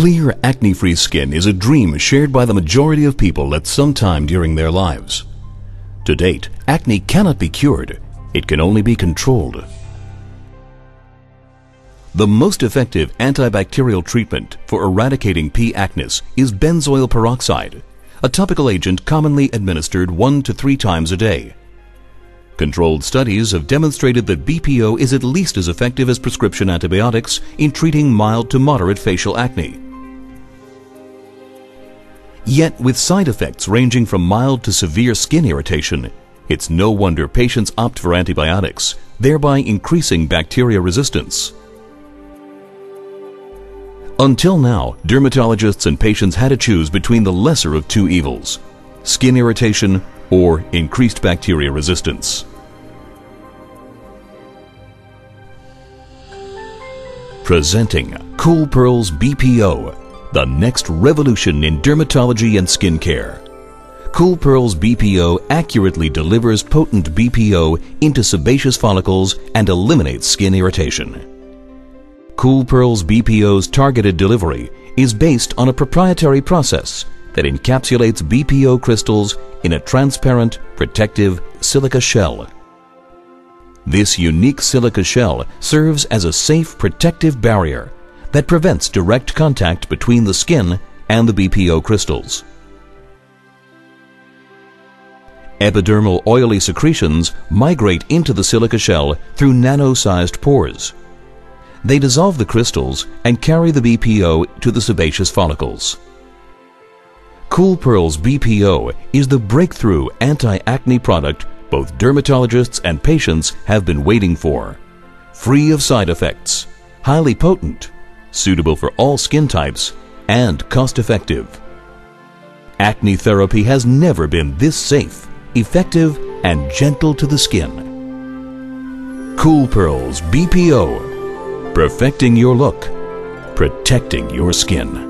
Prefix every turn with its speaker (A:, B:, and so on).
A: Clear, acne-free skin is a dream shared by the majority of people at some time during their lives. To date, acne cannot be cured. It can only be controlled. The most effective antibacterial treatment for eradicating P. acnes is benzoyl peroxide, a topical agent commonly administered one to three times a day. Controlled studies have demonstrated that BPO is at least as effective as prescription antibiotics in treating mild to moderate facial acne. Yet, with side effects ranging from mild to severe skin irritation, it's no wonder patients opt for antibiotics, thereby increasing bacteria resistance. Until now, dermatologists and patients had to choose between the lesser of two evils, skin irritation or increased bacteria resistance. Presenting Cool Pearls BPO, the next revolution in dermatology and skincare. Cool Pearls BPO accurately delivers potent BPO into sebaceous follicles and eliminates skin irritation. Cool Pearls BPO's targeted delivery is based on a proprietary process that encapsulates BPO crystals in a transparent, protective silica shell. This unique silica shell serves as a safe protective barrier that prevents direct contact between the skin and the BPO crystals. Epidermal oily secretions migrate into the silica shell through nano-sized pores. They dissolve the crystals and carry the BPO to the sebaceous follicles. Cool Pearls BPO is the breakthrough anti-acne product both dermatologists and patients have been waiting for. Free of side effects, highly potent, suitable for all skin types, and cost-effective. Acne therapy has never been this safe, effective, and gentle to the skin. Cool Pearls BPO. Perfecting your look, protecting your skin.